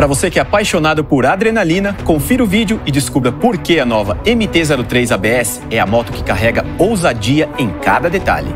Para você que é apaixonado por adrenalina, confira o vídeo e descubra por que a nova MT-03 ABS é a moto que carrega ousadia em cada detalhe.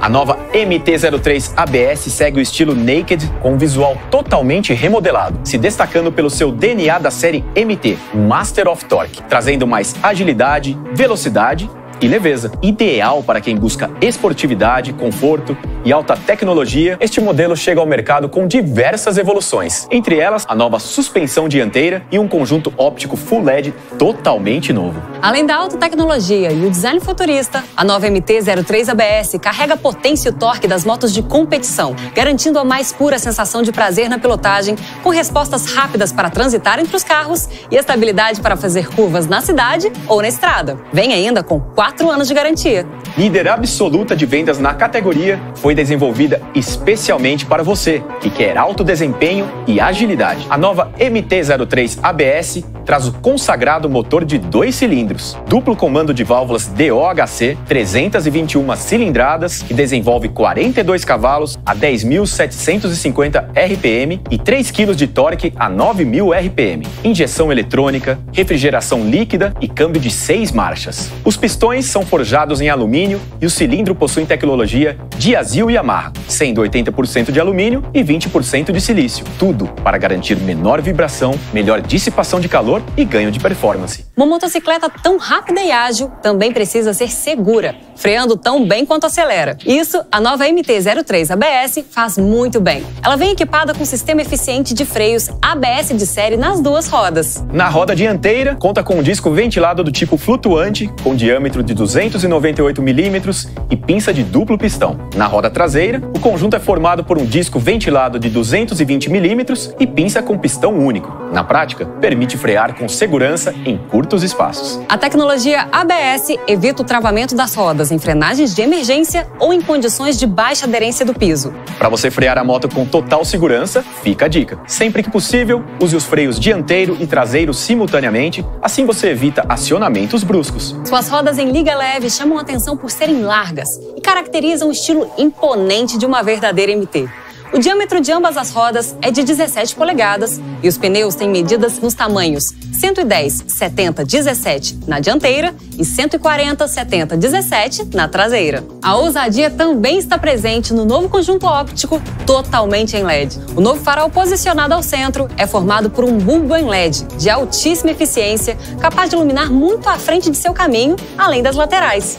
A nova MT-03 ABS segue o estilo Naked com um visual totalmente remodelado, se destacando pelo seu DNA da série MT, Master of Torque, trazendo mais agilidade, velocidade e leveza. Ideal para quem busca esportividade, conforto e alta tecnologia, este modelo chega ao mercado com diversas evoluções, entre elas a nova suspensão dianteira e um conjunto óptico Full LED totalmente novo. Além da alta tecnologia e o design futurista, a nova MT-03 ABS carrega a potência e o torque das motos de competição, garantindo a mais pura sensação de prazer na pilotagem, com respostas rápidas para transitar entre os carros e estabilidade para fazer curvas na cidade ou na estrada. Vem ainda com quatro quatro anos de garantia. Líder absoluta de vendas na categoria, foi desenvolvida especialmente para você que quer alto desempenho e agilidade. A nova MT-03 ABS traz o consagrado motor de dois cilindros, duplo comando de válvulas DOHC, 321 cilindradas e desenvolve 42 cavalos a 10.750 RPM e 3 kg de torque a 9.000 RPM. Injeção eletrônica, refrigeração líquida e câmbio de 6 marchas. Os pistões são forjados em alumínio e o cilindro possui tecnologia Diazil e Yamaha, sendo 80% de alumínio e 20% de silício. Tudo para garantir menor vibração, melhor dissipação de calor e ganho de performance. Uma motocicleta tão rápida e ágil também precisa ser segura, freando tão bem quanto acelera. Isso a nova MT-03 ABS faz muito bem. Ela vem equipada com sistema eficiente de freios ABS de série nas duas rodas. Na roda dianteira, conta com um disco ventilado do tipo flutuante, com diâmetro de 298 milímetros e pinça de duplo pistão. Na roda traseira, o conjunto é formado por um disco ventilado de 220 milímetros e pinça com pistão único. Na prática, permite frear com segurança em curtos espaços. A tecnologia ABS evita o travamento das rodas em frenagens de emergência ou em condições de baixa aderência do piso. Para você frear a moto com total segurança, fica a dica. Sempre que possível, use os freios dianteiro e traseiro simultaneamente, assim você evita acionamentos bruscos. Suas rodas em liga leve chamam atenção por serem largas e caracterizam o estilo imponente de uma verdadeira MT. O diâmetro de ambas as rodas é de 17 polegadas e os pneus têm medidas nos tamanhos 110 70 17 na dianteira e 140 70 17 na traseira. A ousadia também está presente no novo conjunto óptico totalmente em LED. O novo farol posicionado ao centro é formado por um bulbo em LED de altíssima eficiência, capaz de iluminar muito à frente de seu caminho, além das laterais.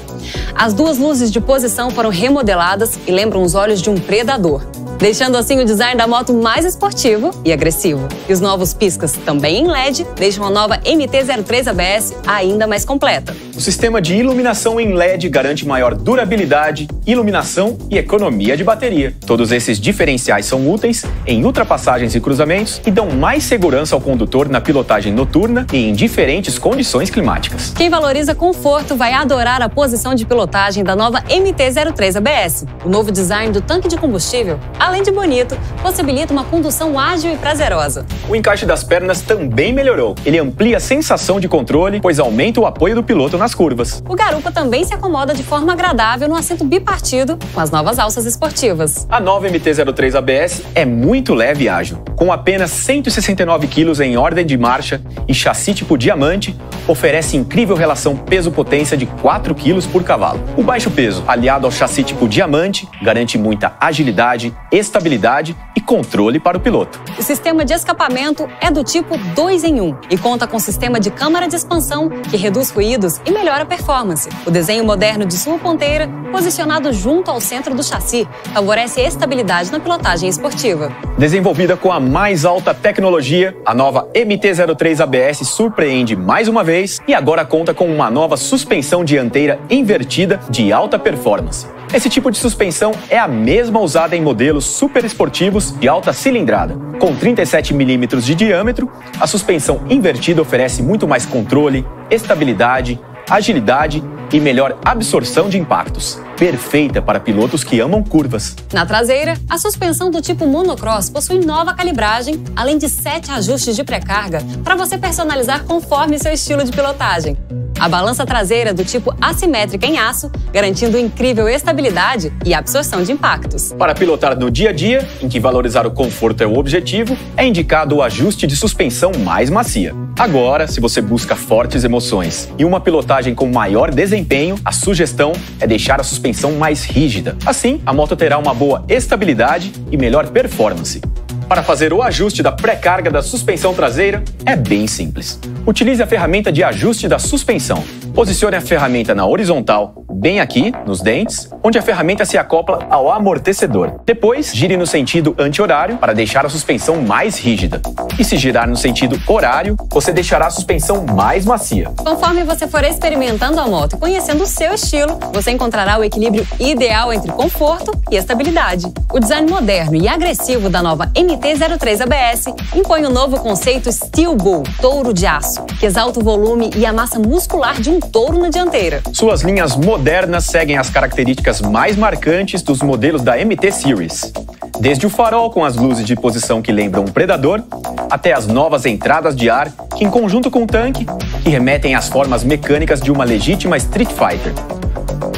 As duas luzes de posição foram remodeladas e lembram os olhos de um predador deixando assim o design da moto mais esportivo e agressivo. E os novos piscas, também em LED, deixam a nova MT-03 ABS ainda mais completa. O sistema de iluminação em LED garante maior durabilidade, iluminação e economia de bateria. Todos esses diferenciais são úteis em ultrapassagens e cruzamentos e dão mais segurança ao condutor na pilotagem noturna e em diferentes condições climáticas. Quem valoriza conforto vai adorar a posição de pilotagem da nova MT-03 ABS. O novo design do tanque de combustível, além de bonito, possibilita uma condução ágil e prazerosa. O encaixe das pernas também melhorou. Ele amplia a sensação de controle, pois aumenta o apoio do piloto nas curvas. O garupa também se acomoda de forma agradável no assento bipartido com as novas alças esportivas. A nova MT-03 ABS é muito leve e ágil. Com apenas 169 kg em ordem de marcha e chassi tipo diamante, oferece incrível relação peso-potência de 4 kg por cavalo. O baixo peso, aliado ao chassi tipo diamante, garante muita agilidade, estabilidade e controle para o piloto. O sistema de escapamento é do tipo 2 em 1 e conta com sistema de câmara de expansão que reduz ruídos e melhora a performance. O desenho moderno de sua ponteira, posicionado junto ao centro do chassi, favorece a estabilidade na pilotagem esportiva. Desenvolvida com a mais alta tecnologia, a nova MT-03 ABS surpreende mais uma vez e agora conta com uma nova suspensão dianteira invertida de alta performance. Esse tipo de suspensão é a mesma usada em modelos super esportivos de alta cilindrada. Com 37 milímetros de diâmetro, a suspensão invertida oferece muito mais controle, estabilidade, agilidade e melhor absorção de impactos. Perfeita para pilotos que amam curvas. Na traseira, a suspensão do tipo monocross possui nova calibragem, além de sete ajustes de pré-carga para você personalizar conforme seu estilo de pilotagem. a balança traseira do tipo assimétrica em aço, garantindo incrível estabilidade e absorção de impactos. Para pilotar no dia a dia, em que valorizar o conforto é o objetivo, é indicado o ajuste de suspensão mais macia. Agora, se você busca fortes emoções e uma pilotagem com maior desempenho, a sugestão é deixar a suspensão mais rígida. Assim, a moto terá uma boa estabilidade e melhor performance. Para fazer o ajuste da pré-carga da suspensão traseira, é bem simples. Utilize a ferramenta de ajuste da suspensão. Posicione a ferramenta na horizontal, bem aqui, nos dentes, onde a ferramenta se acopla ao amortecedor. Depois, gire no sentido anti-horário para deixar a suspensão mais rígida. E se girar no sentido horário, você deixará a suspensão mais macia. Conforme você for experimentando a moto e conhecendo o seu estilo, você encontrará o equilíbrio ideal entre conforto e estabilidade. O design moderno e agressivo da nova MT-03 ABS impõe o um novo conceito Steel Bull, touro de aço, que exalta o volume e a massa muscular de um touro na dianteira. Suas linhas modernas seguem as características mais marcantes dos modelos da MT Series. Desde o farol com as luzes de posição que lembram um predador, até as novas entradas de ar que, em conjunto com o tanque, que remetem às formas mecânicas de uma legítima Street Fighter.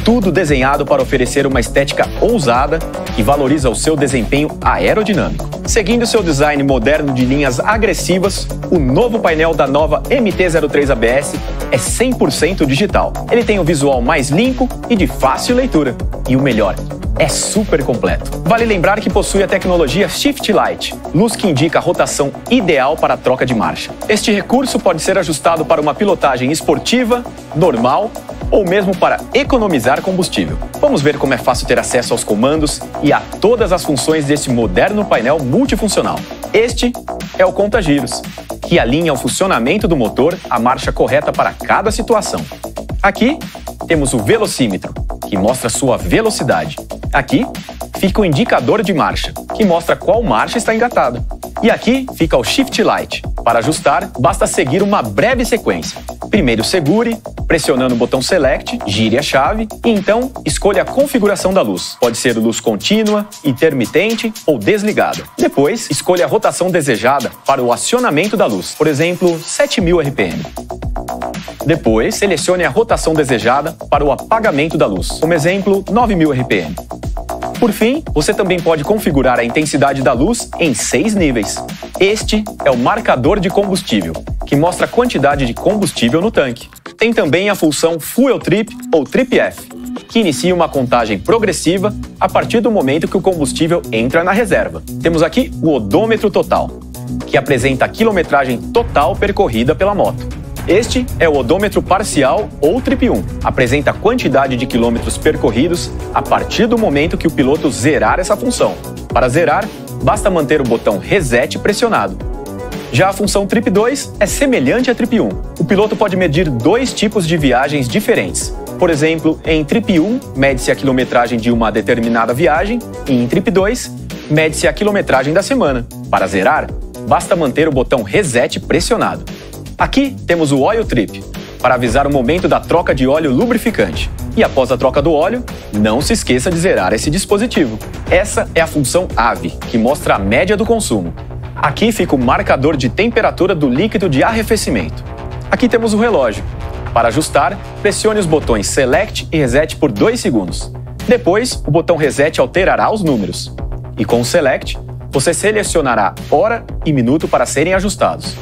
Tudo desenhado para oferecer uma estética ousada que valoriza o seu desempenho aerodinâmico. Seguindo seu design moderno de linhas agressivas, o novo painel da nova MT-03 ABS é 100% digital. Ele tem o visual mais limpo e de fácil leitura. E o melhor, é super completo. Vale lembrar que possui a tecnologia Shift Light, luz que indica a rotação ideal para a troca de marcha. Este recurso pode ser ajustado para uma pilotagem esportiva, normal ou mesmo para economizar combustível. Vamos ver como é fácil ter acesso aos comandos e a todas as funções deste moderno painel multifuncional. Este é o conta-giros, que alinha o funcionamento do motor à marcha correta para cada situação. Aqui temos o velocímetro, que mostra sua velocidade. Aqui fica o indicador de marcha, que mostra qual marcha está engatada. E aqui fica o Shift Light. Para ajustar, basta seguir uma breve sequência. Primeiro segure, pressionando o botão Select, gire a chave e então escolha a configuração da luz. Pode ser luz contínua, intermitente ou desligada. Depois, escolha a rotação desejada para o acionamento da luz, por exemplo, 7000 RPM. Depois, selecione a rotação desejada para o apagamento da luz, como exemplo, 9000 RPM. Por fim, você também pode configurar a intensidade da luz em seis níveis. Este é o marcador de combustível, que mostra a quantidade de combustível no tanque. Tem também a função Fuel Trip ou Trip F, que inicia uma contagem progressiva a partir do momento que o combustível entra na reserva. Temos aqui o odômetro total, que apresenta a quilometragem total percorrida pela moto. Este é o odômetro parcial ou Trip 1. Apresenta a quantidade de quilômetros percorridos a partir do momento que o piloto zerar essa função. Para zerar, basta manter o botão Reset pressionado já a função Trip 2 é semelhante à Trip 1. O piloto pode medir dois tipos de viagens diferentes. Por exemplo, em Trip 1, mede-se a quilometragem de uma determinada viagem, e em Trip 2, mede-se a quilometragem da semana. Para zerar, basta manter o botão Reset pressionado. Aqui temos o Oil Trip, para avisar o momento da troca de óleo lubrificante. E após a troca do óleo, não se esqueça de zerar esse dispositivo. Essa é a função AVE, que mostra a média do consumo. Aqui fica o marcador de temperatura do líquido de arrefecimento. Aqui temos o relógio. Para ajustar, pressione os botões Select e Reset por 2 segundos. Depois, o botão Reset alterará os números. E com o Select, você selecionará hora e minuto para serem ajustados.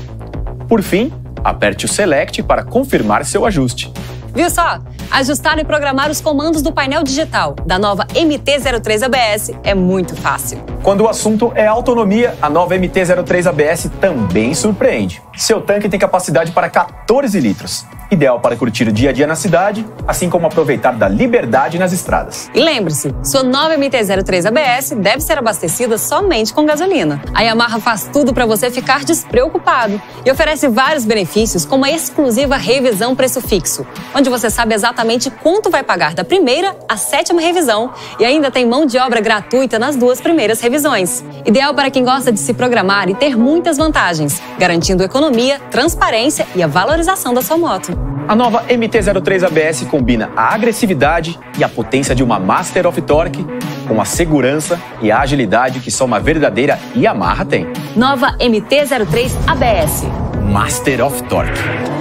Por fim, aperte o Select para confirmar seu ajuste. Viu só? Ajustar e programar os comandos do painel digital da nova MT-03 ABS é muito fácil. Quando o assunto é autonomia, a nova MT-03 ABS também surpreende. Seu tanque tem capacidade para 14 litros ideal para curtir o dia a dia na cidade, assim como aproveitar da liberdade nas estradas. E lembre-se, sua nova MT-03 ABS deve ser abastecida somente com gasolina. A Yamaha faz tudo para você ficar despreocupado e oferece vários benefícios, como a exclusiva revisão preço fixo, onde você sabe exatamente quanto vai pagar da primeira à sétima revisão e ainda tem mão de obra gratuita nas duas primeiras revisões. Ideal para quem gosta de se programar e ter muitas vantagens, garantindo economia, transparência e a valorização da sua moto. A nova MT-03 ABS combina a agressividade e a potência de uma Master of Torque com a segurança e a agilidade que só uma verdadeira Yamaha tem. Nova MT-03 ABS. Master of Torque.